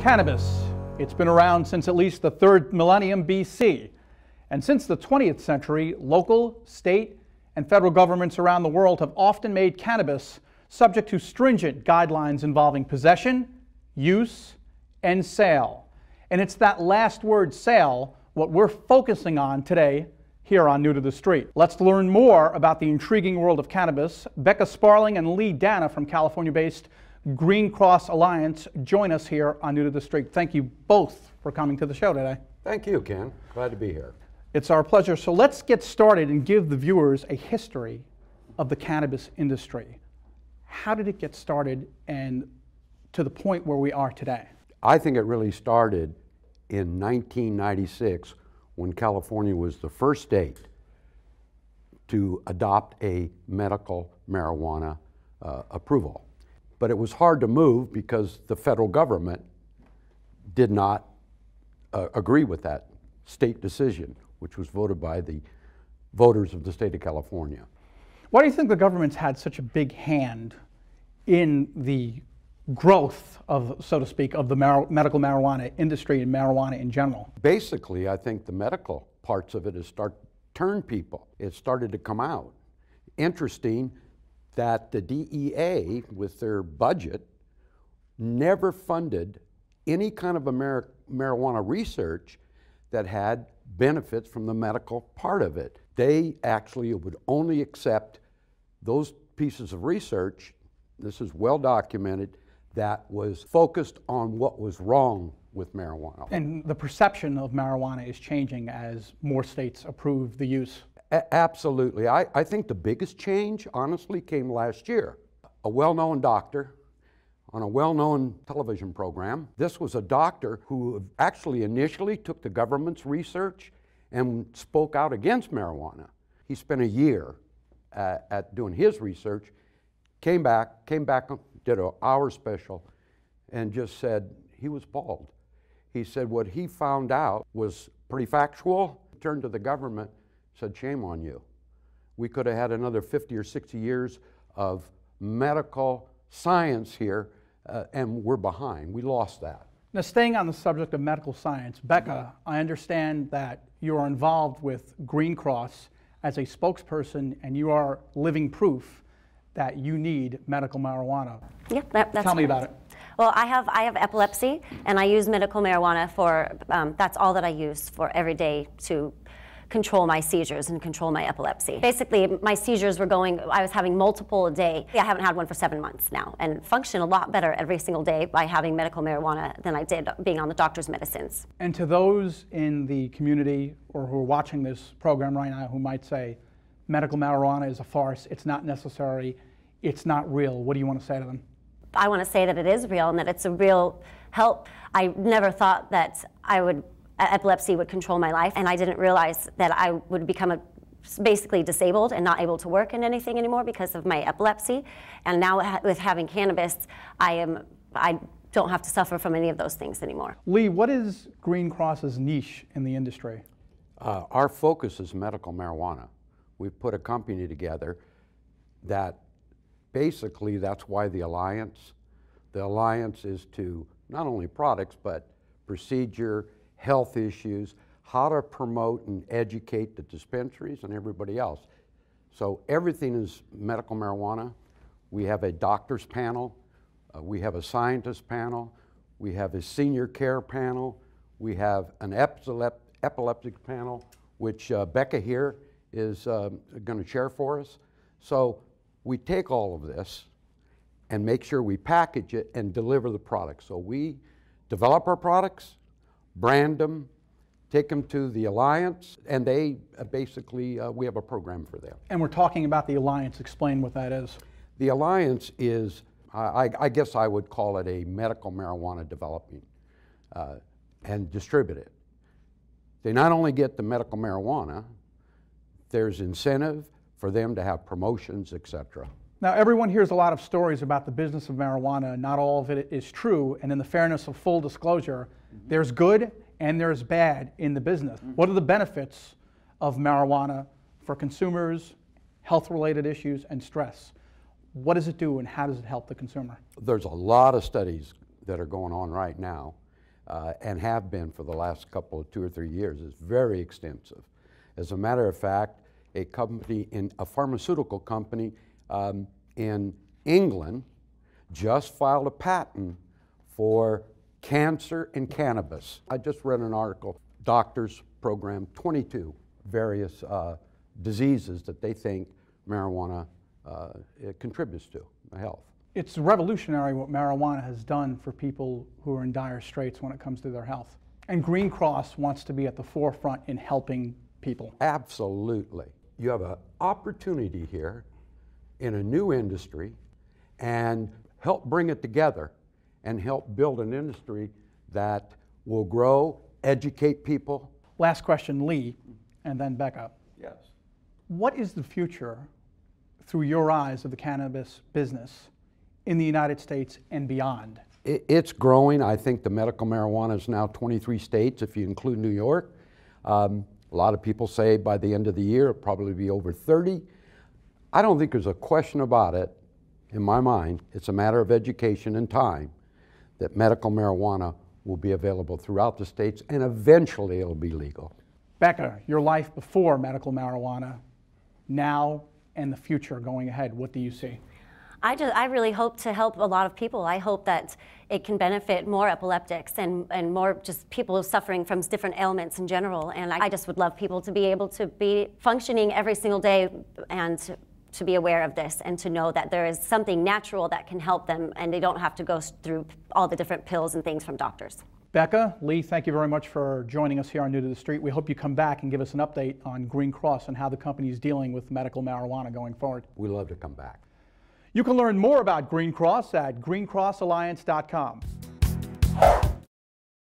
Cannabis. It's been around since at least the third millennium BC. And since the 20th century, local, state, and federal governments around the world have often made cannabis subject to stringent guidelines involving possession, use, and sale. And it's that last word, sale, what we're focusing on today here on New to the Street. Let's learn more about the intriguing world of cannabis. Becca Sparling and Lee Danna from California based Green Cross Alliance join us here on New to the Street. Thank you both for coming to the show today. Thank you, Ken. Glad to be here. It's our pleasure. So let's get started and give the viewers a history of the cannabis industry. How did it get started and to the point where we are today? I think it really started in 1996 when California was the first state to adopt a medical marijuana uh, approval. But it was hard to move because the federal government did not uh, agree with that state decision, which was voted by the voters of the state of California. Why do you think the government's had such a big hand in the growth of, so to speak, of the mar- medical marijuana industry and marijuana in general? Basically, I think the medical parts of it has start turn people. It started to come out. Interesting that the DEA, with their budget, never funded any kind of mar- marijuana research that had benefits from the medical part of it. They actually would only accept those pieces of research, this is well documented, that was focused on what was wrong with marijuana. And the perception of marijuana is changing as more states approve the use. A- absolutely. I, I think the biggest change, honestly, came last year. A well known doctor on a well known television program. This was a doctor who actually initially took the government's research and spoke out against marijuana. He spent a year uh, at doing his research, came back, came back, did an hour special, and just said he was bald. He said what he found out was pretty factual, turned to the government, said, Shame on you. We could have had another 50 or 60 years of medical science here, uh, and we're behind. We lost that. Now, staying on the subject of medical science, Becca, I understand that you are involved with Green Cross as a spokesperson, and you are living proof that you need medical marijuana. Yeah, that, that's Tell me correct. about it. Well, I have I have epilepsy, and I use medical marijuana for. Um, that's all that I use for every day to control my seizures and control my epilepsy. Basically, my seizures were going. I was having multiple a day. I haven't had one for seven months now, and function a lot better every single day by having medical marijuana than I did being on the doctor's medicines. And to those in the community or who are watching this program right now who might say medical marijuana is a farce, it's not necessary, it's not real, what do you want to say to them? I want to say that it is real and that it's a real help. I never thought that I would epilepsy would control my life, and I didn't realize that I would become a basically disabled and not able to work in anything anymore because of my epilepsy. And now with having cannabis, I am I don't have to suffer from any of those things anymore. Lee, what is Green Cross's niche in the industry? Uh, our focus is medical marijuana. We've put a company together that basically that's why the alliance. The alliance is to not only products but procedure, health issues, how to promote and educate the dispensaries and everybody else. So everything is medical marijuana. We have a doctor's panel, uh, we have a scientist panel, we have a senior care panel, we have an epilep- epileptic panel, which uh, Becca here is uh, going to chair for us. So we take all of this and make sure we package it and deliver the product. So we develop our products, brand them, take them to the alliance, and they uh, basically uh, we have a program for them. And we're talking about the alliance. Explain what that is. The alliance is, I, I guess I would call it a medical marijuana developing uh, and distribute it. They not only get the medical marijuana, there's incentive for them to have promotions, etc. Now, everyone hears a lot of stories about the business of marijuana. Not all of it is true. And in the fairness of full disclosure, mm-hmm. there's good and there's bad in the business. Mm-hmm. What are the benefits of marijuana for consumers, health related issues, and stress? What does it do and how does it help the consumer? There's a lot of studies that are going on right now, uh, and have been for the last couple of two or three years. It's very extensive. As a matter of fact, a company in a pharmaceutical company um, in England just filed a patent for cancer and cannabis. I just read an article. Doctors program 22 various uh, diseases that they think marijuana uh, contributes to health. It's revolutionary what marijuana has done for people who are in dire straits when it comes to their health. And Green Cross wants to be at the forefront in helping people. Absolutely. You have an opportunity here in a new industry and help bring it together and help build an industry that will grow, educate people. Last question, Lee, and then Becca. Yes. What is the future, through your eyes, of the cannabis business in the United States and beyond? It's growing. I think the medical marijuana is now 23 states, if you include New York. Um, a lot of people say by the end of the year it'll probably be over 30. I don't think there's a question about it in my mind. It's a matter of education and time that medical marijuana will be available throughout the states and eventually it'll be legal. Becca, your life before medical marijuana, now and the future going ahead, what do you see? I just, I really hope to help a lot of people. I hope that it can benefit more epileptics and, and more just people suffering from different ailments in general. And I, I just would love people to be able to be functioning every single day and to, to be aware of this and to know that there is something natural that can help them and they don't have to go through all the different pills and things from doctors. Becca, Lee, thank you very much for joining us here on New to the Street. We hope you come back and give us an update on Green Cross and how the company is dealing with medical marijuana going forward. We love to come back. You can learn more about Green Cross at greencrossalliance.com.